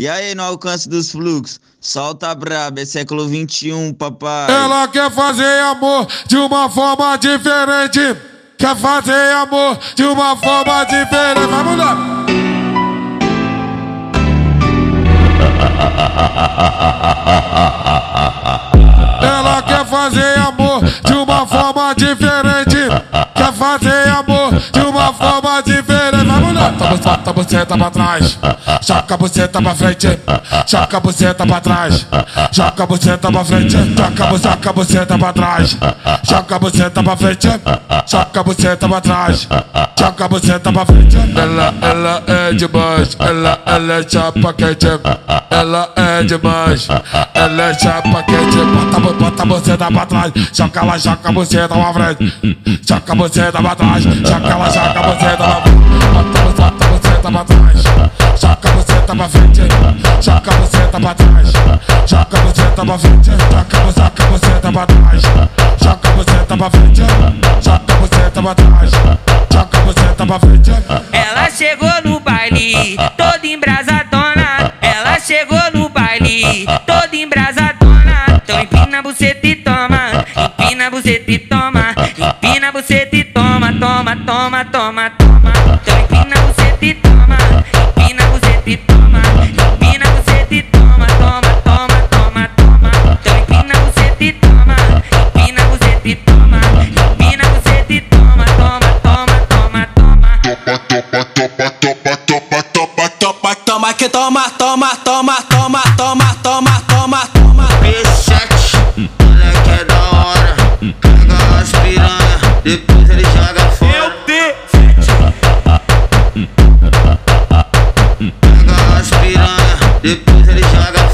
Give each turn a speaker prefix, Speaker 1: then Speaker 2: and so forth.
Speaker 1: E aí, no alcance dos fluxos, solta braba, é século XXI, papai.
Speaker 2: Ela quer fazer amor de uma forma diferente. Quer fazer amor de uma forma diferente. Vamos lá! Ela quer fazer amor de uma forma diferente. Quer fazer amor de uma forma diferente. Vamos lá! Bota a buceta pra trás. Joga a buceta pra frente. Joga a buceta pra trás. Joga a buceta pra frente. Joga a buceta, pra trás. Joga a buceta pra frente. Joga a buceta pra trás. Joga a buceta pra frente. Ela, ela é demais. Ela, ela é chapa quente. Ela é demais. Ela é chapa quente. Bota, bota a buceta pra trás. Joga ela, joga a buceta pra frente. Joga a buceta pra trás. Joga ela, joga a buceta pra frente. Bota, bota a buceta pra trás. Joga buceta pra frente. Joga buceta pra trás. Joga buceta pra frente. Joga a buceta pra trás. Joga buceta pra frente. Joga buceta pra trás. Joga buceta pra frente.
Speaker 3: Ela chegou no baile, toda embrasadona. Ela chegou no baile, toda embrasadona. Então empina a buceta e toma, empina a buceta e toma, empina a buceta e toma, toma, toma,
Speaker 4: toma, toma, toma, toma, toma, toma, toma, toma.
Speaker 1: P7, olha que é da hora. Pega as piranha, depois ele joga fora. Pega as piranha, depois ele joga